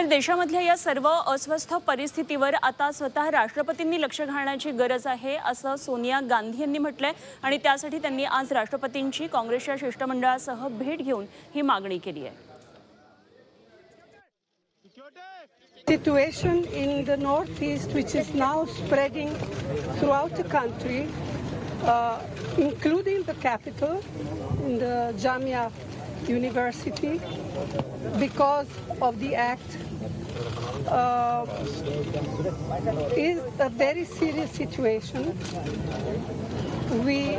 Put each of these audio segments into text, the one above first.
तर देशामधल्या या सर्व अस्वस्थ परिस्थितीवर आता स्वतः राष्ट्रपतींनी लक्ष घालण्याची गरज आहे असं सोनिया गांधी यांनी म्हटलंय. आणि त्यासाठी त्यांनी आज राष्ट्रपतींची काँग्रेसच्या शिष्टमंडळासह भेट घेऊन ही मागणी केली आहे. Situation in the northeast which is now spreading throughout the country uh, including the capital in the jamia university because of the act uh, is a very serious situation. We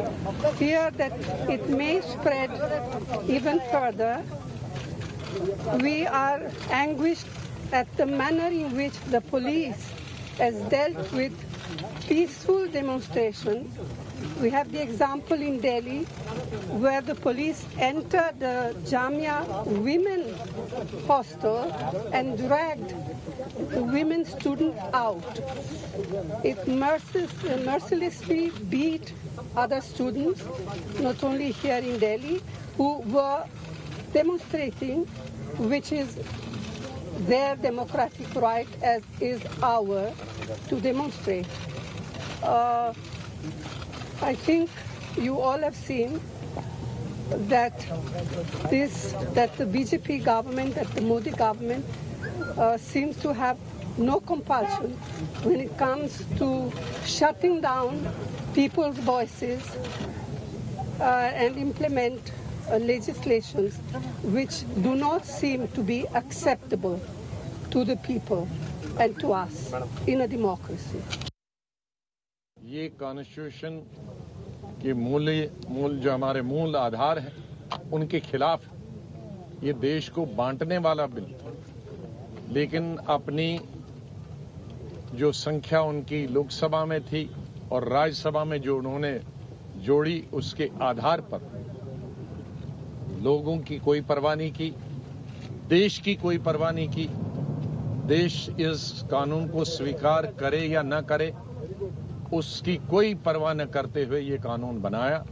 fear that it may spread even further. We are anguished at the manner in which the police has dealt with peaceful demonstrations. We have the example in Delhi where the police entered the Jamia women hostel and dragged the women students out. It mercil- mercilessly beat other students, not only here in Delhi, who were demonstrating, which is their democratic right as is our to demonstrate. Uh, I think you all have seen that this that the BJP government, that the Modi government uh, seems to have no compulsion when it comes to shutting down people's voices uh, and implement legislations which do not seem to be acceptable to the people and to us in a democracy. ये constitution के मूल्य, मूल जो हमारे मूल आधार हैं, उनके खिलाफ ये देश को बांटने वाला बिल लेकिन अपनी जो संख्या उनकी लोकसभा में थी और राज्यसभा में जो उन्होंने जोड़ी, उसके आधार पर लोगों की कोई परवाह नहीं की, देश की कोई परवाह नहीं की। देश इस कानून को स्वीकार करे या न करे, उसकी कोई परवाह न करते हुए ये कानून बनाया।